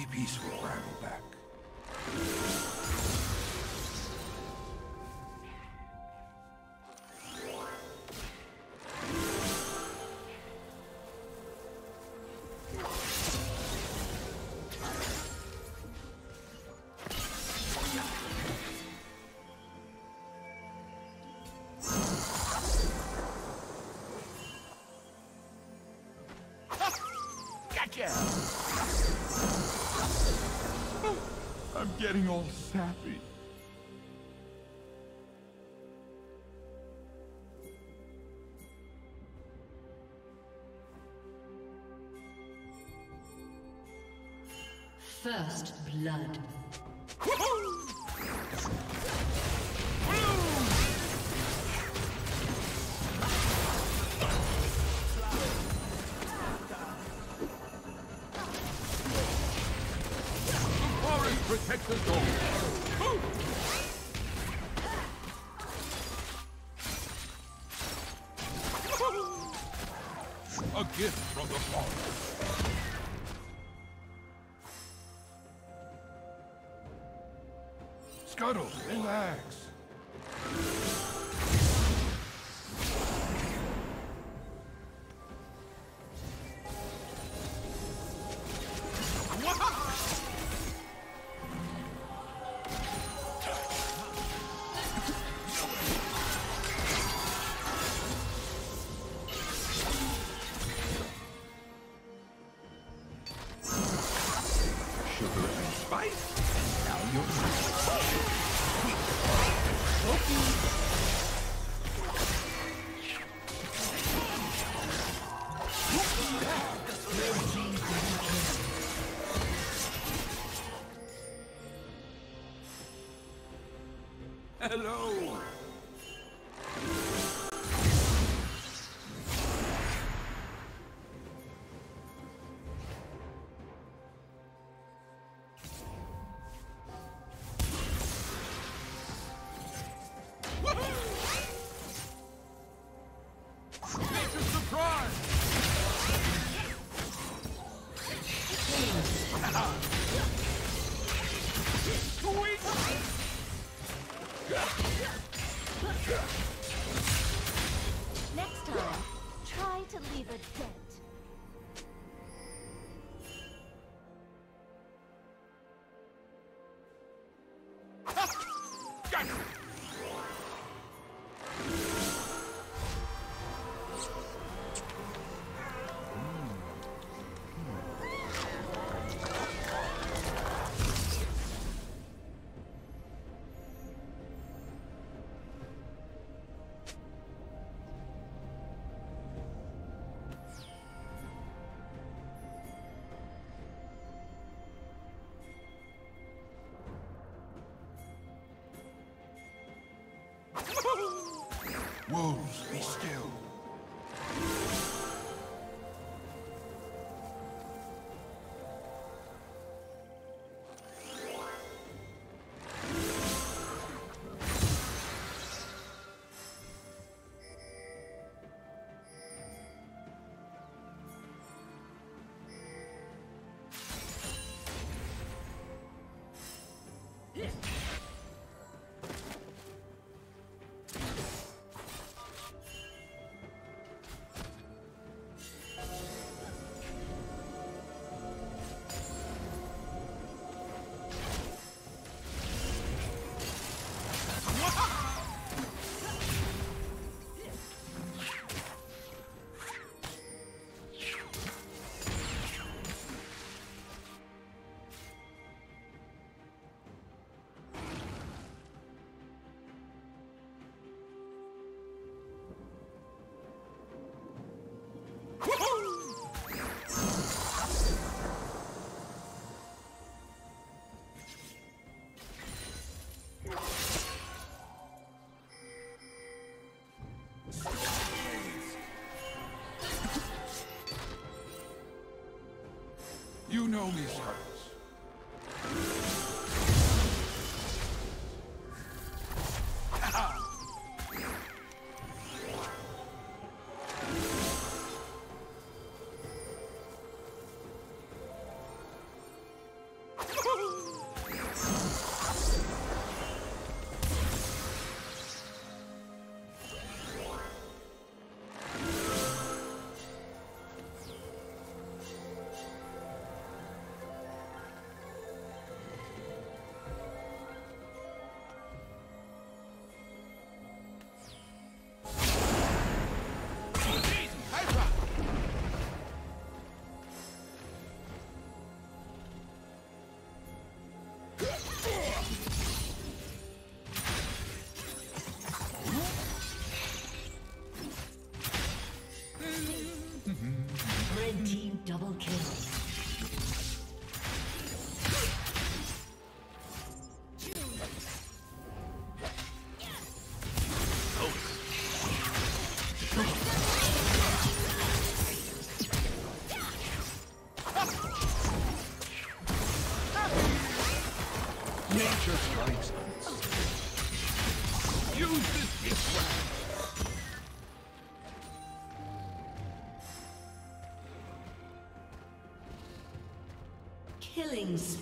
Be peaceful, Brambleback. Getting all sappy. First blood. A gift from the forest. Scuttle, relax. Hello. Next Wolves, be still. You know me, Cyrus.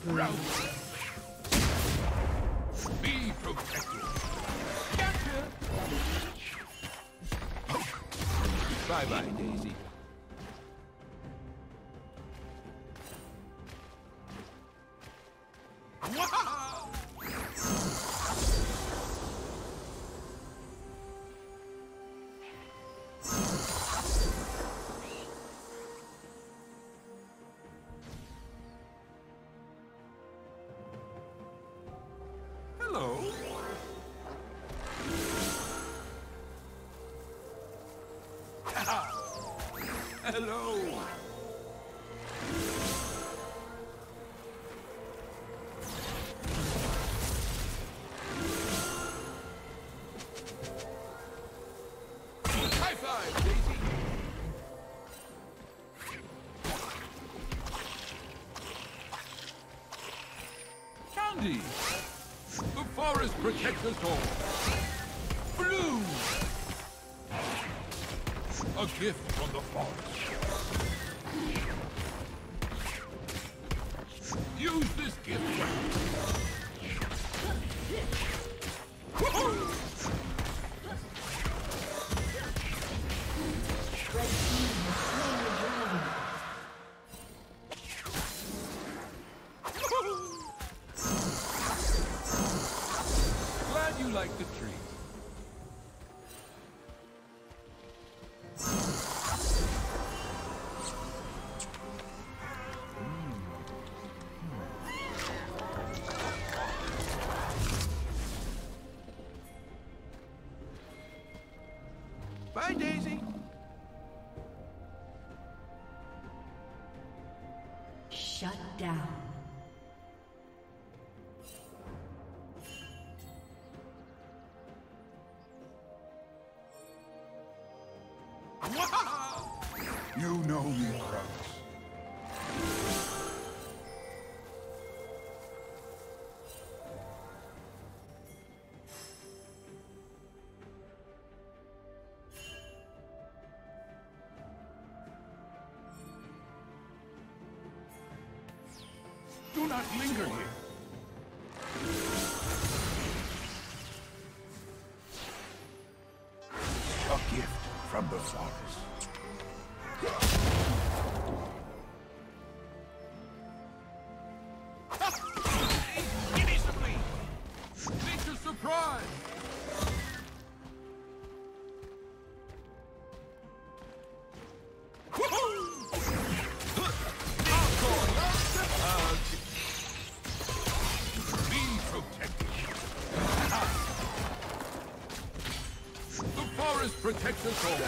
Killing. Be protected. Gotcha. Bye bye, Daisy. Hello. High five, Daisy. Candy. The forest protects us all. A gift from the forest. Use this gift. Glad you like the tree. You know me, Krause. Do not linger here. The forest. Us all.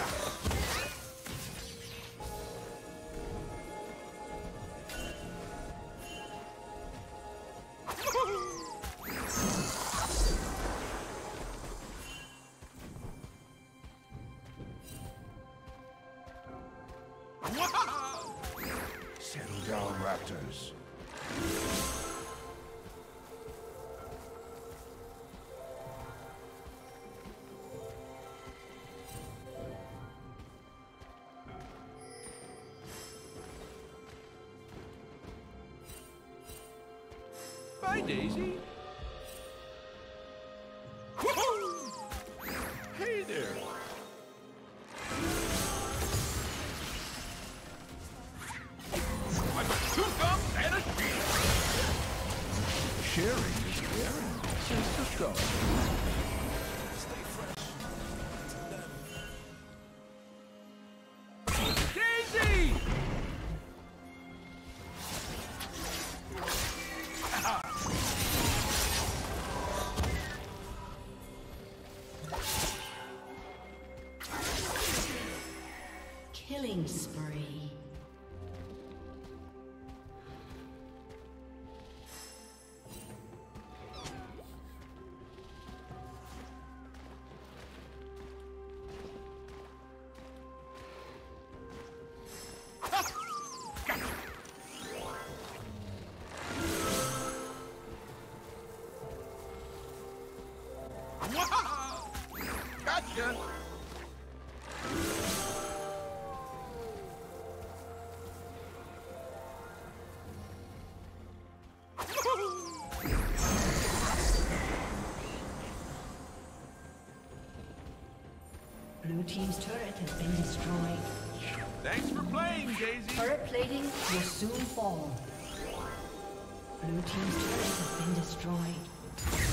Settle down, raptors. Daisy. Killing team's turret has been destroyed. Thanks for playing, Daisy. Turret plating will soon fall. Blue team's turret has been destroyed.